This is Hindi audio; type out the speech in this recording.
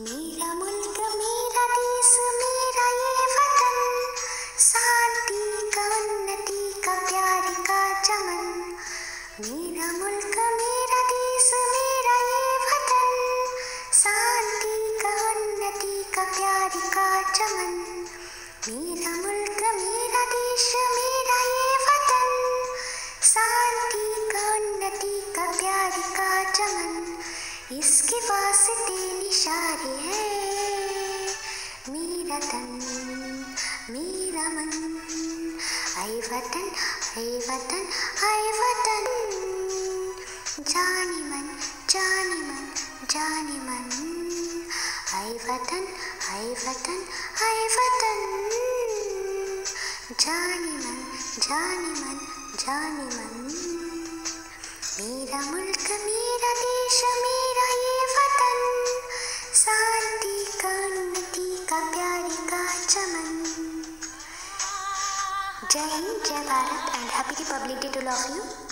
मेरा मुल्क मेरा देश, मेरा ये वतन। शांति का उन्नति, का प्यार, का चमन। मेरा मुल्क मेरा देश, मेरा ये वतन। शांति का उन्नति, का प्यार, का चमन। मेरा मुल्क मेरा देश, मेरा ये वतन। शांति का उन्नति, का प्यार, का चमन। इसके बाद निशारे है। मेरा तन, मेरा मन। आए वतन आए वतन आए वतन। जाने मन जाने मन जाने मन। आए वतन आए वतन आए वतन। जाने मन जाने मन जाने मन। मेरा मुल्क, मेरा देश, मेरा ये Jai Hind, Jai Bharat, and happy Republic Day to all of you.